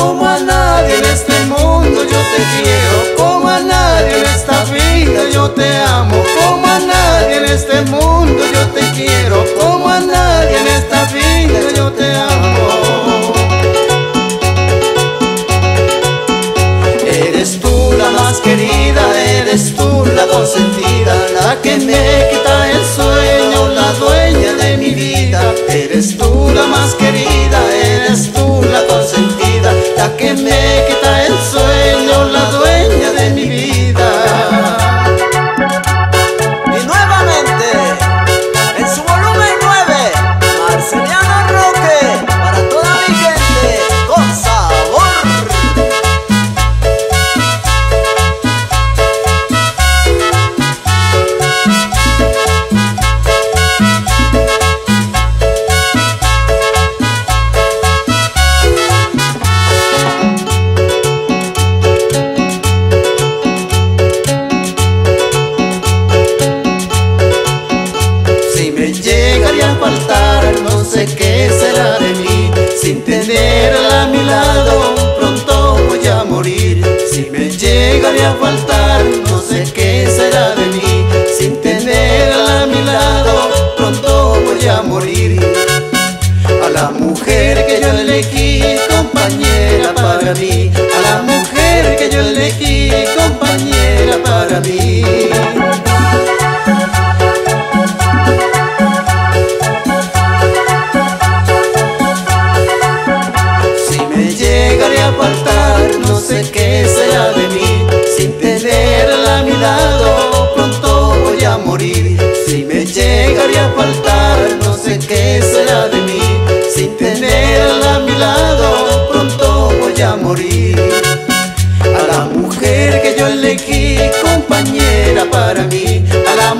como a nadie en este mundo yo te quiero, como a nadie en esta vida yo te amo, como a nadie en este mundo yo te quiero, como a nadie en esta vida yo te amo. Eres tú la más querida, eres tú la consentida, la que me quita a la mujer que yo elegí, compañera para mí. Si me llegaré a faltar, no sé qué será de mí, sin tenerla a mi lado, pronto voy a morir. a la mujer que yo elegí, compañera para mí, a la